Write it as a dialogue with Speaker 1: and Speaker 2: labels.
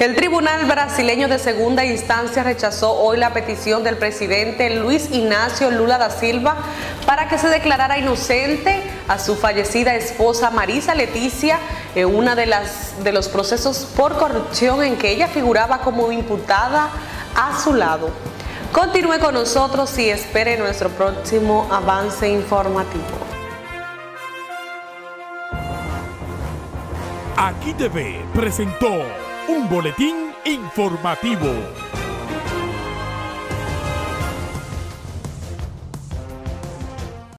Speaker 1: El Tribunal Brasileño de Segunda Instancia rechazó hoy la petición del presidente Luis Ignacio Lula da Silva para que se declarara inocente a su fallecida esposa Marisa Leticia en una de de los procesos por corrupción en que ella figuraba como imputada a su lado. Continúe con nosotros y espere nuestro próximo avance informativo.
Speaker 2: Aquí TV presentó un boletín informativo.